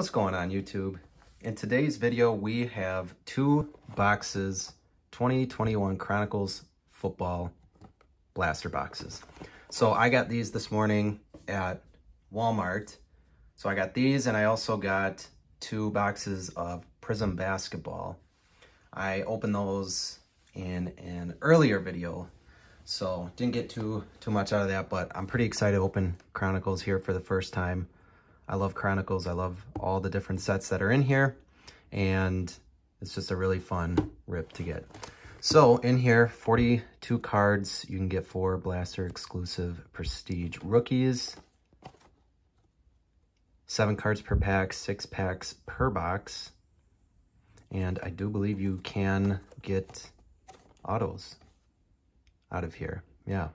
What's going on YouTube? In today's video, we have two boxes, 2021 Chronicles football blaster boxes. So I got these this morning at Walmart. So I got these and I also got two boxes of Prizm basketball. I opened those in an earlier video, so didn't get too too much out of that, but I'm pretty excited to open Chronicles here for the first time. I love Chronicles. I love all the different sets that are in here, and it's just a really fun rip to get. So in here, 42 cards you can get four Blaster exclusive Prestige rookies. Seven cards per pack, six packs per box. And I do believe you can get autos out of here. Yeah,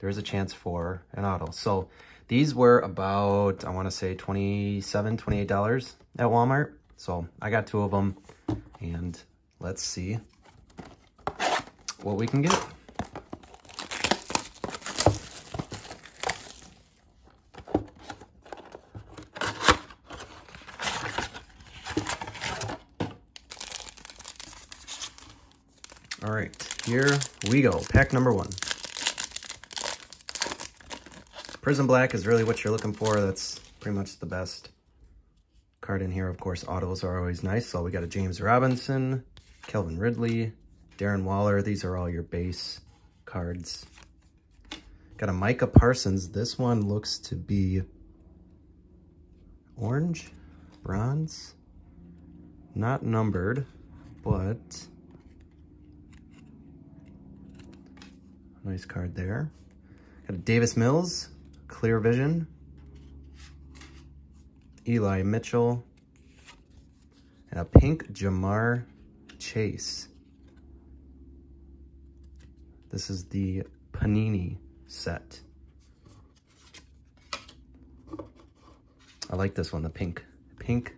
there's a chance for an auto. So these were about, I want to say $27, $28 at Walmart. So I got two of them and let's see what we can get. All right, here we go. Pack number one. Prizm Black is really what you're looking for. That's pretty much the best card in here. Of course, autos are always nice. So we got a James Robinson, Calvin Ridley, Darren Waller. These are all your base cards. Got a Micah Parsons. This one looks to be orange, bronze, not numbered, but nice card there. Got a Davis Mills, Clear Vision, Eli Mitchell, and a pink Ja'Marr Chase. This is the Panini set. I like this one, the pink. Pink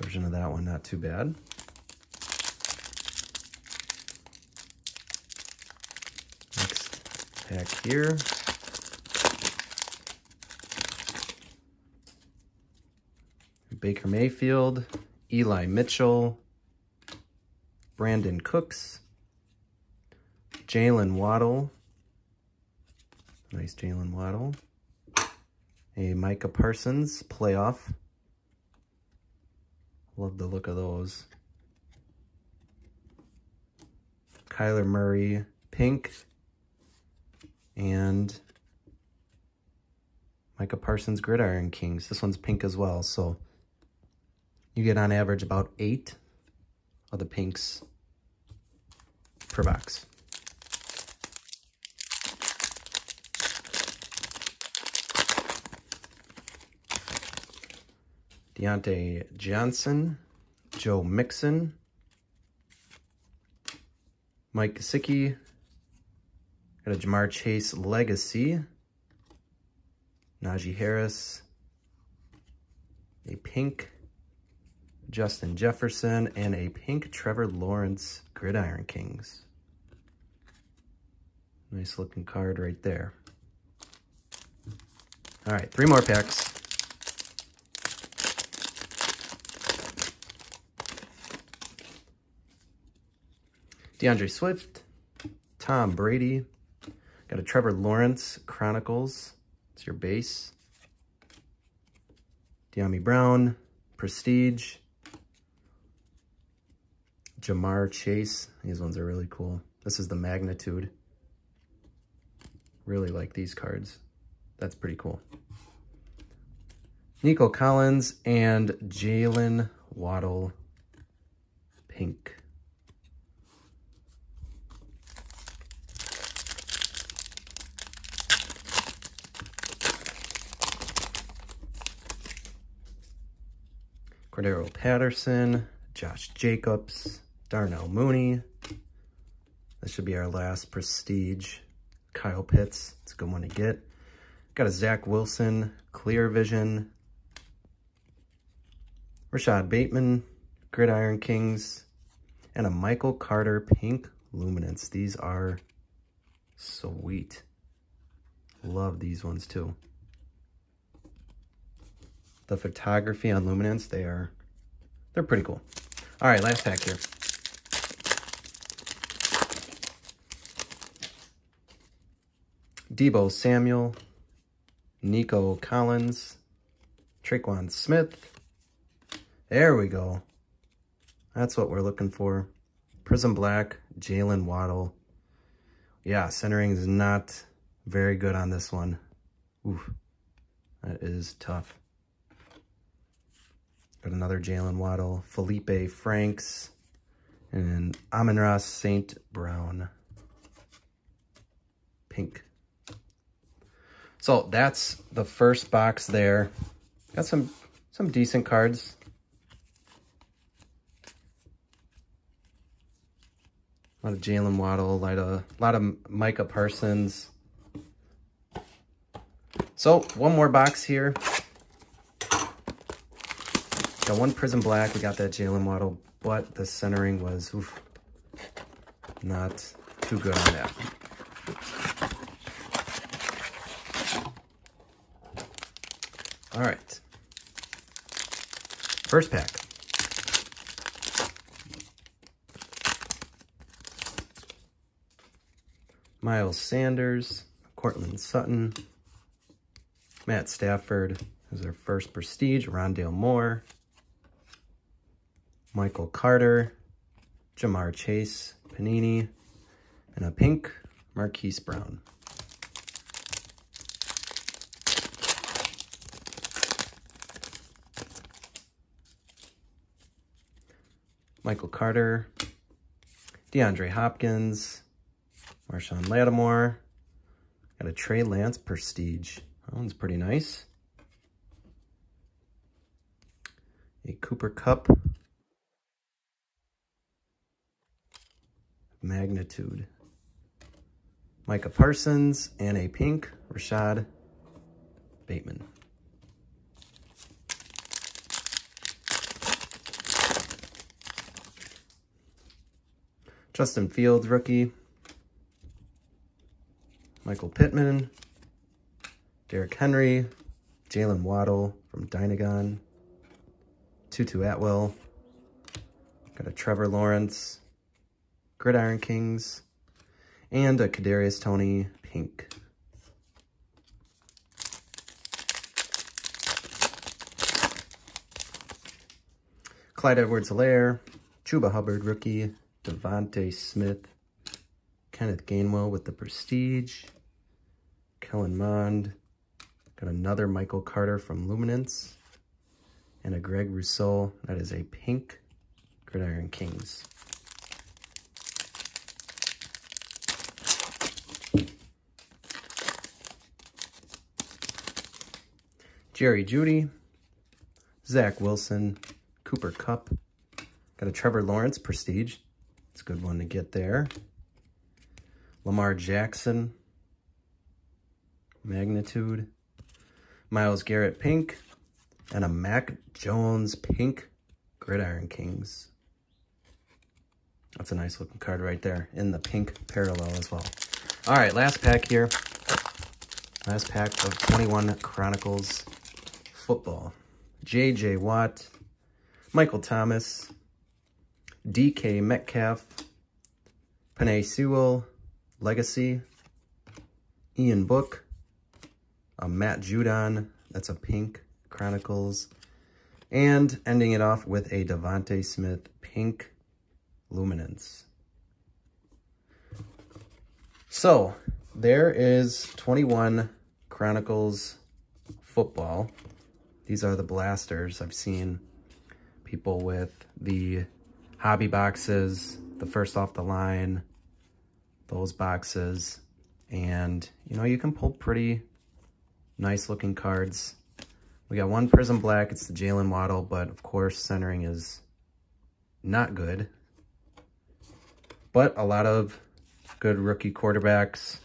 version of that one, not too bad. Next pack here. Baker Mayfield, Eli Mitchell, Brandin Cooks, Jaylen Waddle, nice Jaylen Waddle, a Micah Parsons playoff, love the look of those, Kyler Murray, pink, and Micah Parsons Gridiron Kings. This one's pink as well, so you get on average about eight of the pinks per box. Diontae Johnson, Joe Mixon, Mike Gesicki, got a Ja'Marr Chase Legacy, Najee Harris, a pink Justin Jefferson, and a pink Trevor Lawrence Gridiron Kings. Nice looking card right there. All right, three more packs. D'Andre Swift, Tom Brady, got a Trevor Lawrence Chronicles. It's your base. Dyami Brown, Prestige, Ja'Marr Chase. These ones are really cool. This is the magnitude. Really like these cards. That's pretty cool. Nico Collins and Jaylen Waddle Pink. Cordarrelle Patterson, Josh Jacobs, Darnell Mooney. This should be our last prestige. Kyle Pitts, it's a good one to get. Got a Zach Wilson, Clear Vision. Rashod Bateman, Gridiron Kings. And a Michael Carter Pink Luminance. These are sweet. Love these ones too. the photography on Luminance, they are, they're pretty cool. All right, last pack here. Deebo Samuel, Nico Collins, Tre'Quan Smith. There we go. That's what we're looking for. Prizm Black, Jaylen Waddle. Yeah, centering is not very good on this one. Oof, that is tough. Got another Jaylen Waddle, Felipe Franks, and Amon-Ra St. Brown. Pink. So that's the first box there. Got some some decent cards. A lot of Jaylen Waddle, a lot of, a lot of Micah Parsons. So, one more box here. Got one Prizm Black. We got that Jaylen Waddle, but the centering was oof, not too good on that. All right. First pack. Miles Sanders, Courtland Sutton, Matt Stafford is our first prestige, Rondale Moore, Michael Carter, Ja'Marr Chase, Panini, and a pink Marquise Brown. Michael Carter, DeAndre Hopkins, Marshon Lattimore, got a Trey Lance Prestige. That one's pretty nice. A Cooper Kupp. magnitude. Micah Parsons and a pink Rashod Bateman. Justin Fields, rookie. Michael Pittman. Derrick Henry. Jaylen Waddle from Dynagon. Tutu Atwell. Got a Trevor Lawrence. Gridiron Kings, and a Kadarius Toney pink. Clyde Edwards-Helaire, Chuba Hubbard rookie, DeVonta Smith, Kenneth Gainwell with the Prestige, Kellen Mond, got another Michael Carter from Luminance, and a Greg Rousseau, that is a pink Gridiron Kings. Jerry Jeudy, Zach Wilson, Cooper Kupp, Got a Trevor Lawrence Prestige. It's a good one to get there. Lamar Jackson, Magnitude. Myles Garrett Pink, and a Mac Jones Pink Gridiron Kings. That's a nice looking card right there in the pink parallel as well. All right, last pack here. Last pack of 21 Chronicles football. J.J. Watt, Michael Thomas, D.K. Metcalf, Penei Sewell, Legacy, Ian Book, a Matt Judon, that's a pink Chronicles, and ending it off with a DeVonta Smith pink Luminance. So, there is 21 Chronicles football. These are the blasters. I've seen people with the hobby boxes, the first off the line, those boxes. And, you know, you can pull pretty nice looking cards. We got one Prizm Black. It's the Jaylen Waddle, but of course centering is not good. But a lot of good rookie quarterbacks.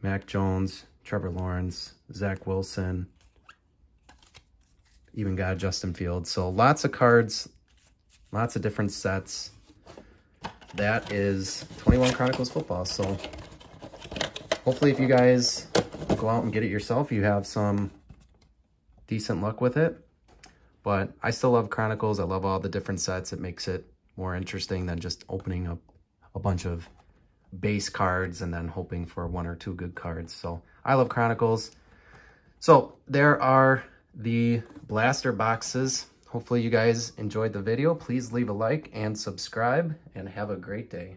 Mac Jones, Trevor Lawrence, Zach Wilson, even got a Justin Fields. So lots of cards, lots of different sets. That is 21 Chronicles football. So hopefully if you guys go out and get it yourself, you have some decent luck with it. But I still love Chronicles. I love all the different sets. It makes it more interesting than just opening up a bunch of base cards and then hoping for one or two good cards. So I love Chronicles. So there are the blaster boxes. Hopefully you guys enjoyed the video. Please leave a like and subscribe and have a great day.